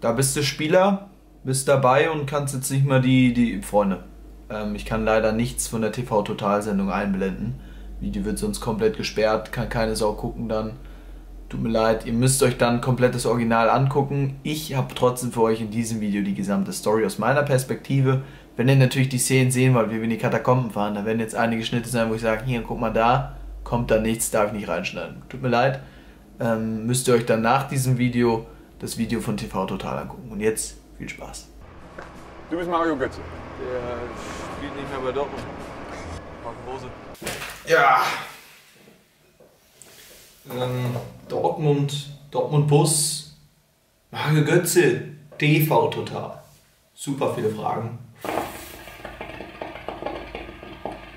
da bist du Spieler, bist dabei und kannst jetzt nicht mal die, die Freunde. Ähm, ich kann leider nichts von der TV-Total-Sendung einblenden. Video wird sonst komplett gesperrt, kann keine Sau gucken dann. Tut mir leid, ihr müsst euch dann komplett das Original angucken. Ich habe trotzdem für euch in diesem Video die gesamte Story aus meiner Perspektive. Wenn ihr natürlich die Szenen sehen wollt, wie wir in die Katakomben fahren, da werden jetzt einige Schnitte sein, wo ich sage, hier, guck mal da, kommt da nichts, darf ich nicht reinschneiden. Tut mir leid. Ähm, müsst ihr euch dann nach diesem Video das Video von TV Total angucken. Und jetzt viel Spaß. Du bist Mario Götze. Der spielt nicht mehr bei Dortmund. Rose. Ja, ähm, Dortmund, Dortmund Bus, Mario Götze, TV total. Super viele Fragen.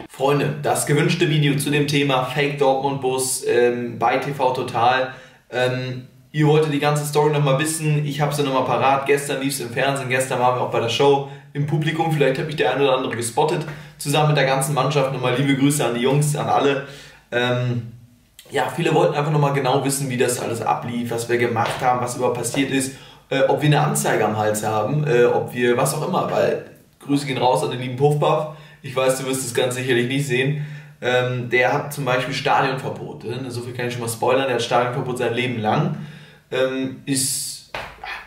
Freunde, das gewünschte Video zu dem Thema Fake Dortmund Bus ähm, bei TV Total. Ähm, ihr wolltet die ganze Story nochmal wissen. Ich habe sie nochmal parat. Gestern lief es im Fernsehen, gestern waren wir auch bei der Show im Publikum. Vielleicht habe ich der eine oder andere gespottet. Zusammen mit der ganzen Mannschaft. Nochmal liebe Grüße an die Jungs, an alle. Ähm, ja, viele wollten einfach nochmal genau wissen, wie das alles ablief, was wir gemacht haben, was überhaupt passiert ist, äh, ob wir eine Anzeige am Hals haben, äh, ob wir was auch immer, weil Grüße gehen raus an den lieben Puffbuff. Ich weiß, du wirst das Ganze sicherlich nicht sehen. Ähm, der hat zum Beispiel Stadionverbot. Ne? So viel kann ich schon mal spoilern. Der hat Stadionverbot sein Leben lang. Ähm, ist,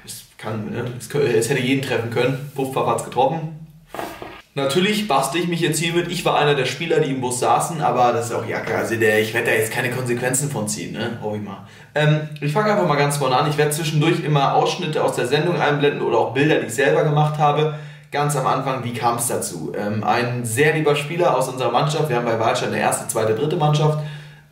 es, kann, ne? es, es hätte jeden treffen können. Puffbuff hat es getroffen. Natürlich bastel ich mich jetzt hiermit. Ich war einer der Spieler, die im Bus saßen, aber das ist auch Jacke. Also ich werde da jetzt keine Konsequenzen von ziehen, ne? Hoffe ich mal. Ähm, ich fange einfach mal ganz vorne an. Ich werde zwischendurch immer Ausschnitte aus der Sendung einblenden oder auch Bilder, die ich selber gemacht habe. Ganz am Anfang, wie kam es dazu? Ähm, ein sehr lieber Spieler aus unserer Mannschaft. Wir haben bei Wahlstein eine erste, zweite, dritte Mannschaft.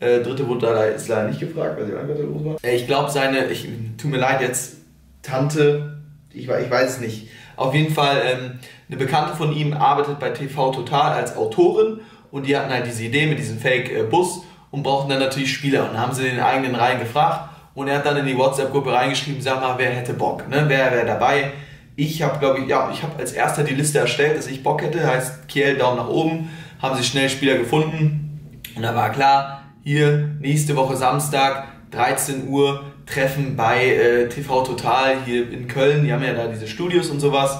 Äh, dritte wurde ist leider nicht gefragt, weil sie einfach los war. Äh, ich glaube, seine, ich tut mir leid jetzt, Tante, ich, ich weiß es nicht auf jeden Fall, ähm, eine Bekannte von ihm arbeitet bei TV Total als Autorin und die hatten halt diese Idee mit diesem Fake-Bus und brauchten dann natürlich Spieler und haben sie in den eigenen Reihen gefragt und er hat dann in die WhatsApp-Gruppe reingeschrieben, sag mal, wer hätte Bock, ne? wer wäre dabei. Ich habe, glaube ich, ja, ich habe als erster die Liste erstellt, dass ich Bock hätte, heißt Kiel Daumen nach oben, haben sich schnell Spieler gefunden und da war klar, hier nächste Woche Samstag, 13 Uhr, Treffen bei äh, TV Total hier in Köln. Die haben ja da diese Studios und sowas.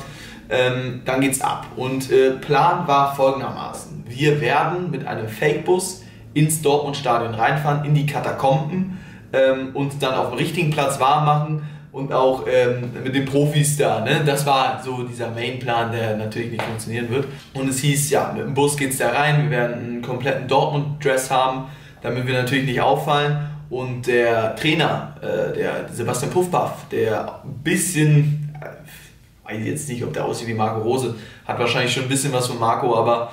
Ähm, dann geht's ab. Und äh, Plan war folgendermaßen: Wir werden mit einem Fake-Bus ins Dortmund-Stadion reinfahren, in die Katakomben ähm, und dann auf dem richtigen Platz warm machen und auch ähm, mit den Profis da. Ne? Das war so dieser Main-Plan, der natürlich nicht funktionieren wird. Und es hieß, ja, mit dem Bus geht's da rein, wir werden einen kompletten Dortmund-Dress haben, damit wir natürlich nicht auffallen. Und der Trainer, äh, der Sebastian Puffpaff, der ein bisschen, äh, weiß jetzt nicht, ob der aussieht wie Marco Rose, hat wahrscheinlich schon ein bisschen was von Marco, aber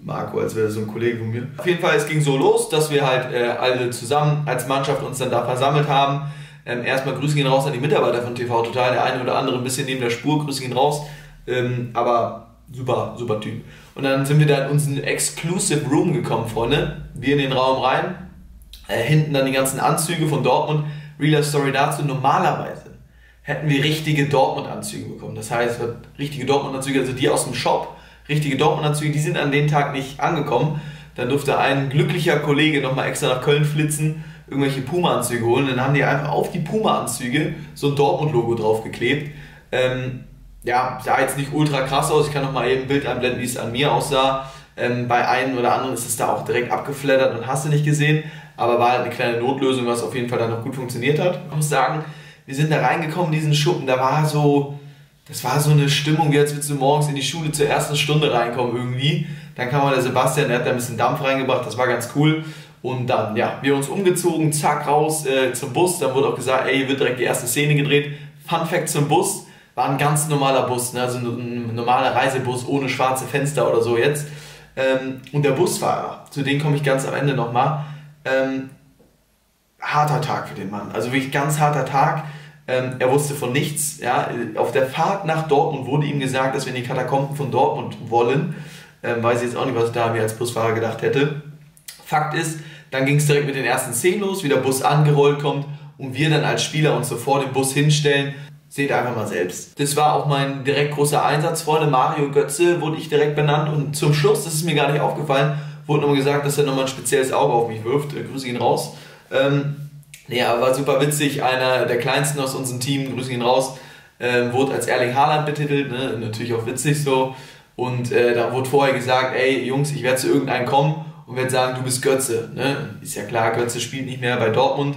Marco, als wäre so ein Kollege von mir. Auf jeden Fall, es ging so los, dass wir halt äh, alle zusammen als Mannschaft uns dann da versammelt haben. Ähm, erstmal Grüße gehen raus an die Mitarbeiter von TV Total, der eine oder andere ein bisschen neben der Spur, Grüße gehen raus. Ähm, aber super, super Typ. Und dann sind wir da in unseren Exclusive Room gekommen, Freunde. Wir in den Raum rein, äh, hinten dann die ganzen Anzüge von Dortmund. Real Story dazu. Normalerweise hätten wir richtige Dortmund-Anzüge bekommen. Das heißt, richtige Dortmund-Anzüge, also die aus dem Shop, richtige Dortmund-Anzüge, die sind an dem Tag nicht angekommen. Dann durfte ein glücklicher Kollege nochmal extra nach Köln flitzen, irgendwelche Puma-Anzüge holen. Dann haben die einfach auf die Puma-Anzüge so ein Dortmund-Logo draufgeklebt. Ähm, ja, sah jetzt nicht ultra krass aus. Ich kann nochmal eben ein Bild einblenden, wie es an mir aussah. Ähm, bei einem oder anderen ist es da auch direkt abgeflattert und hast du nicht gesehen aber war halt eine kleine Notlösung, was auf jeden Fall dann noch gut funktioniert hat. Ich muss sagen, wir sind da reingekommen in diesen Schuppen, da war so, das war so eine Stimmung, wie als würdest du morgens in die Schule zur ersten Stunde reinkommen irgendwie. Dann kam mal der Sebastian, der hat da ein bisschen Dampf reingebracht, das war ganz cool. Und dann, ja, wir uns umgezogen, zack, raus äh, zum Bus. Dann wurde auch gesagt, ey, hier wird direkt die erste Szene gedreht. Fun Fact zum Bus, war ein ganz normaler Bus, ne? also ein normaler Reisebus ohne schwarze Fenster oder so jetzt. Ähm, und der Busfahrer, zu dem komme ich ganz am Ende nochmal, ähm, harter Tag für den Mann. Also wirklich ganz harter Tag. Ähm, er wusste von nichts. Ja. Auf der Fahrt nach Dortmund wurde ihm gesagt, dass wir in die Katakomben von Dortmund wollen. Ähm, weiß ich jetzt auch nicht, was ich da mir als Busfahrer gedacht hätte. Fakt ist, dann ging es direkt mit den ersten Szenen los, wie der Bus angerollt kommt und wir dann als Spieler uns so vor dem Bus hinstellen. Seht einfach mal selbst. Das war auch mein direkt großer Einsatz, Freunde. Mario Götze wurde ich direkt benannt und zum Schluss, das ist mir gar nicht aufgefallen, wurde nochmal gesagt, dass er nochmal ein spezielles Auge auf mich wirft. Äh, grüße ihn raus. Ähm, aber war super witzig. Einer der kleinsten aus unserem Team, grüße ihn raus, äh, wurde als Erling Haaland betitelt, ne? natürlich auch witzig so. Und äh, da wurde vorher gesagt, ey Jungs, ich werde zu irgendeinem kommen und werde sagen, du bist Götze. Ne? Ist ja klar, Götze spielt nicht mehr bei Dortmund.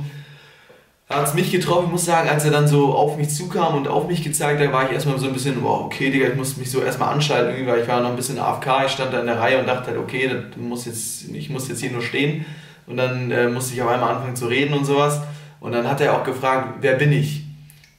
Hat es mich getroffen, ich muss sagen, als er dann so auf mich zukam und auf mich gezeigt hat, war ich erstmal so ein bisschen, wow, okay, Digga, ich musste mich so erstmal anschalten, irgendwie, weil ich war noch ein bisschen AFK, ich stand da in der Reihe und dachte halt, okay, das muss jetzt, ich muss jetzt hier nur stehen. Und dann äh, musste ich auf einmal anfangen zu reden und sowas. Und dann hat er auch gefragt, wer bin ich?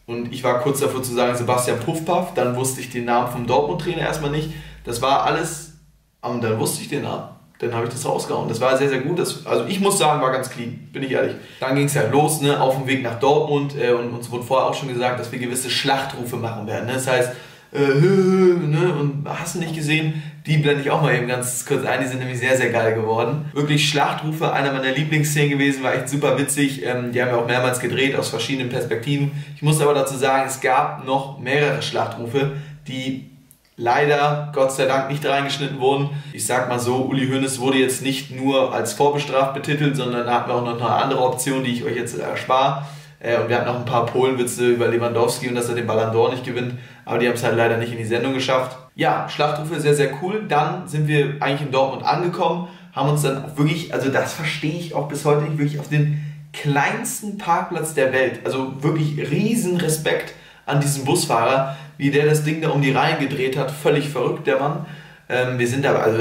Und ich war kurz davor zu sagen, Sebastian Puffpaff. Dann wusste ich den Namen vom Dortmund-Trainer erstmal nicht. Das war alles, und dann wusste ich den Namen. Dann habe ich das rausgehauen. Das war sehr, sehr gut. Das, also ich muss sagen, war ganz clean, bin ich ehrlich. Dann ging es ja los, ne, auf dem Weg nach Dortmund. Äh, und uns wurde vorher auch schon gesagt, dass wir gewisse Schlachtrufe machen werden. Ne? Das heißt, äh, ne, und hast du nicht gesehen, die blende ich auch mal eben ganz kurz ein, die sind nämlich sehr, sehr geil geworden. Wirklich Schlachtrufe, einer meiner Lieblingsszenen gewesen, war echt super witzig. Ähm, die haben wir auch mehrmals gedreht aus verschiedenen Perspektiven. Ich muss aber dazu sagen, es gab noch mehrere Schlachtrufe, die leider, Gott sei Dank, nicht reingeschnitten wurden. Ich sag mal so, Uli Hoeneß wurde jetzt nicht nur als vorbestraft betitelt, sondern da hatten wir auch noch eine andere Option, die ich euch jetzt erspare. Äh, und wir hatten noch ein paar Polenwitze über Lewandowski und dass er den Ballon d'Or nicht gewinnt. Aber die haben es halt leider nicht in die Sendung geschafft. Ja, Schlachtrufe sehr, sehr cool. Dann sind wir eigentlich in Dortmund angekommen, haben uns dann wirklich, also das verstehe ich auch bis heute nicht, wirklich auf den kleinsten Parkplatz der Welt. Also wirklich riesen Respekt an diesen Busfahrer, wie der das Ding da um die Reihen gedreht hat. Völlig verrückt, der Mann. Ähm, wir sind da, also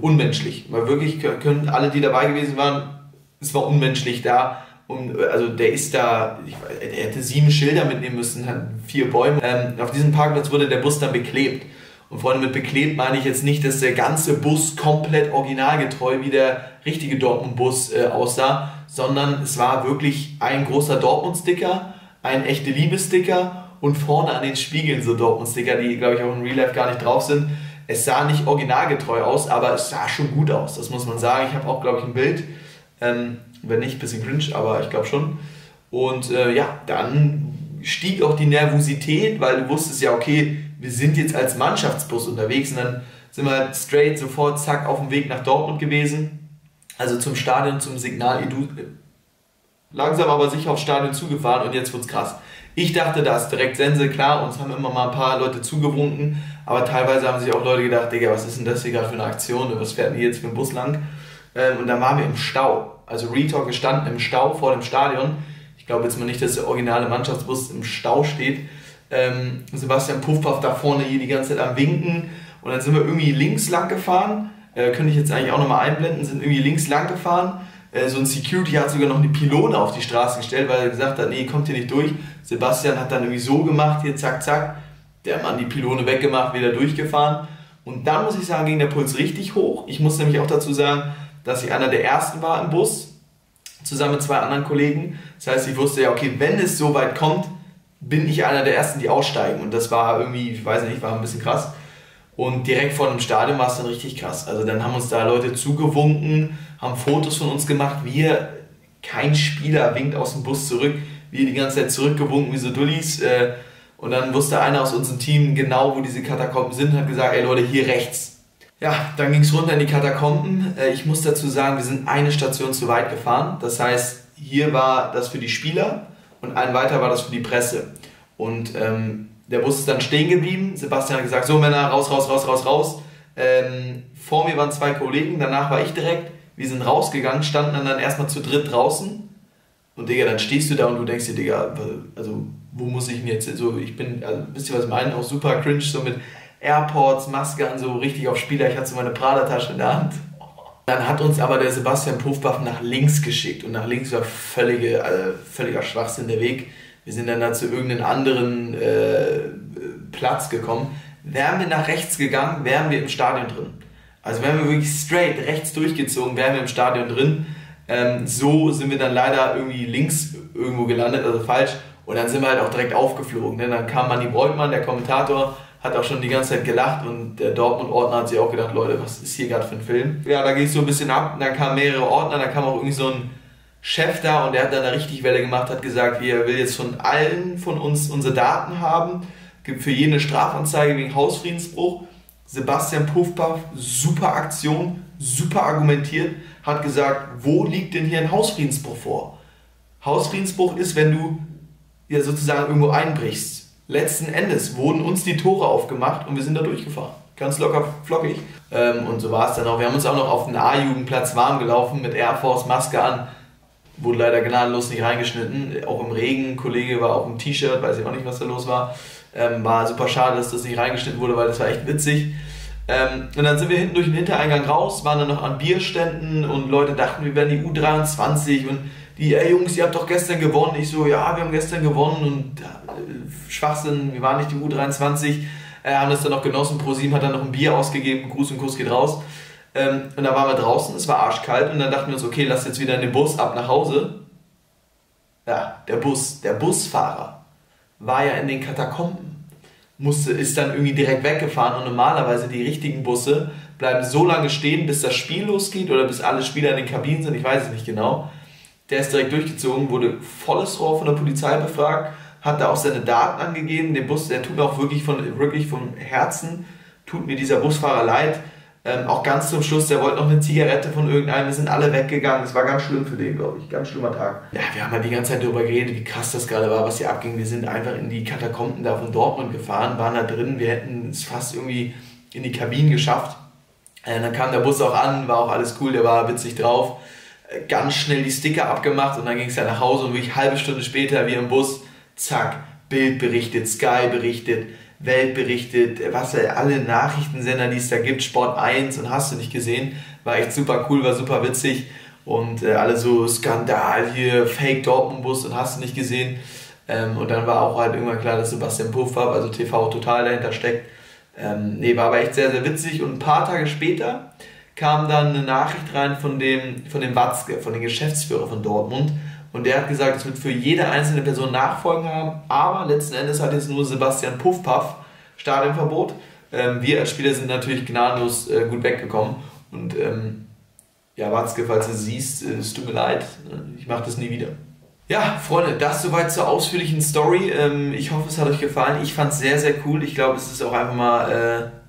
unmenschlich. Weil wirklich können alle, die dabei gewesen waren, es war unmenschlich da und also der ist da, ich, er hätte sieben Schilder mitnehmen müssen, hat vier Bäume. Ähm, auf diesem Parkplatz wurde der Bus dann beklebt. Und Freunde, mit beklebt meine ich jetzt nicht, dass der ganze Bus komplett originalgetreu wie der richtige Dortmund-Bus äh, aussah, sondern es war wirklich ein großer Dortmund-Sticker, ein echte Liebesticker und vorne an den Spiegeln so Dortmund-Sticker, die glaube ich auch in Real Life gar nicht drauf sind. Es sah nicht originalgetreu aus, aber es sah schon gut aus, das muss man sagen. Ich habe auch glaube ich ein Bild. Ähm, wenn nicht, ein bisschen cringe, aber ich glaube schon. Und äh, ja, dann stieg auch die Nervosität, weil du wusstest ja, okay, wir sind jetzt als Mannschaftsbus unterwegs und dann sind wir halt straight sofort, zack, auf dem Weg nach Dortmund gewesen. Also zum Stadion, zum Signal. Langsam aber sicher aufs Stadion zugefahren und jetzt wird's krass. Ich dachte, da ist direkt Sense, klar, uns haben immer mal ein paar Leute zugewunken, aber teilweise haben sich auch Leute gedacht, Digga, was ist denn das hier gerade für eine Aktion, was fährt denn hier jetzt für ein Bus lang? Ähm, und dann waren wir im Stau also Retalk gestanden im Stau vor dem Stadion. Ich glaube jetzt mal nicht, dass der originale Mannschaftsbus im Stau steht. Ähm, Sebastian Puffpaff da vorne hier die ganze Zeit am Winken. Und dann sind wir irgendwie links lang gefahren. Äh, könnte ich jetzt eigentlich auch nochmal einblenden. Sind irgendwie links lang gefahren. Äh, so ein Security hat sogar noch eine Pylone auf die Straße gestellt, weil er gesagt hat, nee, kommt hier nicht durch. Sebastian hat dann irgendwie so gemacht, hier zack, zack. Der Mann die Pylone weggemacht, wieder durchgefahren. Und dann muss ich sagen, ging der Puls richtig hoch. Ich muss nämlich auch dazu sagen, dass ich einer der ersten war im Bus, zusammen mit zwei anderen Kollegen. Das heißt, ich wusste ja, okay, wenn es so weit kommt, bin ich einer der ersten, die aussteigen. Und das war irgendwie, ich weiß nicht, war ein bisschen krass. Und direkt vor dem Stadion war es dann richtig krass. Also dann haben uns da Leute zugewunken, haben Fotos von uns gemacht. Wir, kein Spieler winkt aus dem Bus zurück. Wir die ganze Zeit zurückgewunken wie so Dullis. Äh, und dann wusste einer aus unserem Team genau, wo diese Katakomben sind und hat gesagt, ey Leute, hier rechts. Ja, dann ging es runter in die Katakomben. Äh, ich muss dazu sagen, wir sind eine Station zu weit gefahren. Das heißt, hier war das für die Spieler und ein weiter war das für die Presse. Und ähm, der Bus ist dann stehen geblieben. Sebastian hat gesagt, so Männer, raus, raus, raus, raus, raus. Ähm, vor mir waren zwei Kollegen, danach war ich direkt. Wir sind rausgegangen, standen dann, dann erstmal zu dritt draußen. Und Digga, dann stehst du da und du denkst dir, Digga, also wo muss ich denn jetzt, so ich bin, also, wisst ihr was ich meine, auch super cringe, so mit Airports, Maske an, so richtig auf Spieler. Ich hatte so meine Prada-Tasche in der Hand. Dann hat uns aber der Sebastian Puffbaff nach links geschickt und nach links war völlige, also völliger Schwachsinn der Weg. Wir sind dann da zu irgendeinem anderen äh, Platz gekommen. Wären wir nach rechts gegangen, wären wir im Stadion drin. Also wären wir wirklich straight rechts durchgezogen, wären wir im Stadion drin. Ähm, so sind wir dann leider irgendwie links irgendwo gelandet, also falsch. Und dann sind wir halt auch direkt aufgeflogen. Ne? Dann kam Manni Breutmann, der Kommentator, hat auch schon die ganze Zeit gelacht und der Dortmund-Ordner hat sich auch gedacht, Leute, was ist hier gerade für ein Film? Ja, da ging es so ein bisschen ab, und dann kamen mehrere Ordner, da kam auch irgendwie so ein Chef da und der hat dann eine richtig Welle gemacht, hat gesagt, er will jetzt von allen von uns unsere Daten haben, gibt für jeden Strafanzeige wegen Hausfriedensbruch. Sebastian Puffpaff, super Aktion, super argumentiert, hat gesagt, wo liegt denn hier ein Hausfriedensbruch vor? Hausfriedensbruch ist, wenn du ja sozusagen irgendwo einbrichst letzten Endes wurden uns die Tore aufgemacht und wir sind da durchgefahren. Ganz locker flockig. Ähm, und so war es dann auch. Wir haben uns auch noch auf den A-Jugendplatz warm gelaufen mit Air Force Maske an. Wurde leider gnadenlos nicht reingeschnitten. Auch im Regen. Kollege war auch im T-Shirt, weiß ich auch nicht, was da los war. Ähm, war super schade, dass das nicht reingeschnitten wurde, weil das war echt witzig. Ähm, und dann sind wir hinten durch den Hintereingang raus, waren dann noch an Bierständen und Leute dachten, wir wären die U23 und die, ey Jungs, ihr habt doch gestern gewonnen. Ich so, ja, wir haben gestern gewonnen und äh, Schwachsinn, wir waren nicht die U23. Äh, haben das dann noch genossen. ProSieben hat dann noch ein Bier ausgegeben, Gruß und Kuss geht raus. Ähm, und dann waren wir draußen, es war arschkalt und dann dachten wir uns, okay, lass jetzt wieder in den Bus ab nach Hause. Ja, der Bus, der Busfahrer war ja in den Katakomben. Musste, ist dann irgendwie direkt weggefahren und normalerweise die richtigen Busse bleiben so lange stehen, bis das Spiel losgeht oder bis alle Spieler in den Kabinen sind, ich weiß es nicht genau. Der ist direkt durchgezogen, wurde volles Rohr von der Polizei befragt, hat da auch seine Daten angegeben. Den Bus, der tut mir auch wirklich von, wirklich vom Herzen, tut mir dieser Busfahrer leid. Ähm, auch ganz zum Schluss, der wollte noch eine Zigarette von irgendeinem, wir sind alle weggegangen. Es war ganz schlimm für den, glaube ich. Ganz schlimmer Tag. Ja, wir haben halt die ganze Zeit darüber geredet, wie krass das gerade war, was hier abging. Wir sind einfach in die Katakomben da von Dortmund gefahren, waren da drin. Wir hätten es fast irgendwie in die Kabinen geschafft. Äh, dann kam der Bus auch an, war auch alles cool, der war witzig drauf. Äh, ganz schnell die Sticker abgemacht und dann ging es ja nach Hause und wirklich halbe Stunde später, wie im Bus, zack, Bild berichtet, Sky berichtet, Welt berichtet, was alle Nachrichtensender, die es da gibt, Sport 1 und hast du nicht gesehen, war echt super cool, war super witzig und äh, alle so Skandal hier, Fake Dortmund-Bus und hast du nicht gesehen. Ähm, und dann war auch halt irgendwann klar, dass Sebastian Puffab, also TV Total dahinter steckt. Ähm, nee, war aber echt sehr, sehr witzig und ein paar Tage später kam dann eine Nachricht rein von dem, von dem Watzke, von dem Geschäftsführer von Dortmund, und der hat gesagt, es wird für jede einzelne Person Nachfolgen haben, aber letzten Endes hat jetzt nur Sebastian Puffpaff Stadionverbot. Ähm, wir als Spieler sind natürlich gnadenlos äh, gut weggekommen. Und ähm, ja, Watzke, falls du siehst, äh, es tut mir leid, ich mache das nie wieder. Ja, Freunde, das soweit zur ausführlichen Story. Ähm, ich hoffe, es hat euch gefallen. Ich fand es sehr, sehr cool. Ich glaube, es ist auch einfach mal. Äh,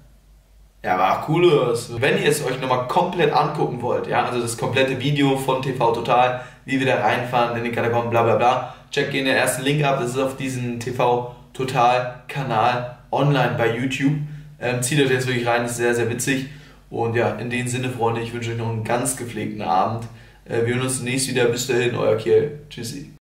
ja, war cool. Wenn ihr es euch nochmal komplett angucken wollt, ja, also das komplette Video von TV Total, wie wir da reinfahren in die Katakomben, bla bla bla, checkt den ersten Link ab. Das ist auf diesem TV Total Kanal online bei YouTube. Ähm, zieht euch jetzt wirklich rein, ist sehr, sehr witzig. Und ja, in dem Sinne, Freunde, ich wünsche euch noch einen ganz gepflegten Abend. Äh, wir hören uns demnächst wieder. Bis dahin, euer Kiel. Tschüssi.